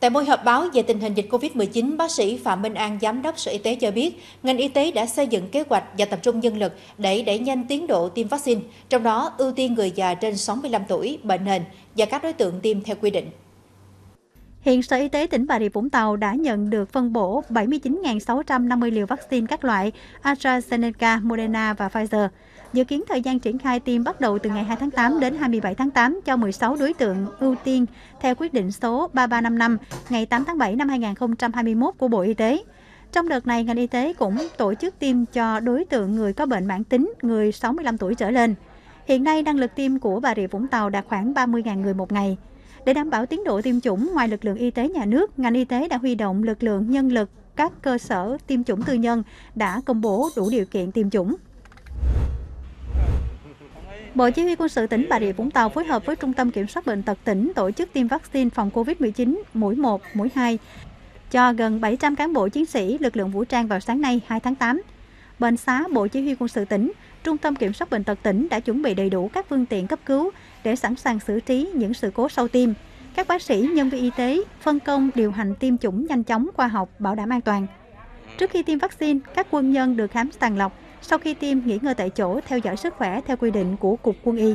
Tại buổi họp báo về tình hình dịch COVID-19, bác sĩ Phạm Minh An, Giám đốc Sở Y tế cho biết, ngành y tế đã xây dựng kế hoạch và tập trung nhân lực để đẩy nhanh tiến độ tiêm vaccine, trong đó ưu tiên người già trên 65 tuổi, bệnh nền và các đối tượng tiêm theo quy định. Hiện Sở Y tế tỉnh Bà Rịa Vũng Tàu đã nhận được phân bổ 79.650 liều vaccine các loại AstraZeneca, Moderna và Pfizer. Dự kiến thời gian triển khai tiêm bắt đầu từ ngày 2 tháng 8 đến 27 tháng 8 cho 16 đối tượng ưu tiên theo quyết định số 3355 ngày 8 tháng 7 năm 2021 của Bộ Y tế. Trong đợt này, ngành y tế cũng tổ chức tiêm cho đối tượng người có bệnh mãn tính, người 65 tuổi trở lên. Hiện nay, năng lực tiêm của Bà Rịa Vũng Tàu đạt khoảng 30.000 người một ngày. Để đảm bảo tiến độ tiêm chủng, ngoài lực lượng y tế nhà nước, ngành y tế đã huy động lực lượng nhân lực các cơ sở tiêm chủng tư nhân đã công bố đủ điều kiện tiêm chủng. Bộ Chỉ huy quân sự tỉnh Bà Rịa Vũng Tàu phối hợp với Trung tâm Kiểm soát Bệnh tật tỉnh tổ chức tiêm vaccine phòng COVID-19 mũi 1, mũi 2 cho gần 700 cán bộ chiến sĩ lực lượng vũ trang vào sáng nay 2 tháng 8. Bệnh xá Bộ Chỉ huy quân sự tỉnh, Trung tâm Kiểm soát Bệnh tật tỉnh đã chuẩn bị đầy đủ các phương tiện cấp cứu để sẵn sàng xử trí những sự cố sau tiêm. Các bác sĩ, nhân viên y tế phân công điều hành tiêm chủng nhanh chóng, khoa học, bảo đảm an toàn. Trước khi tiêm vaccine, các quân nhân được khám sàng lọc, sau khi tiêm, nghỉ ngơi tại chỗ, theo dõi sức khỏe theo quy định của Cục Quân y.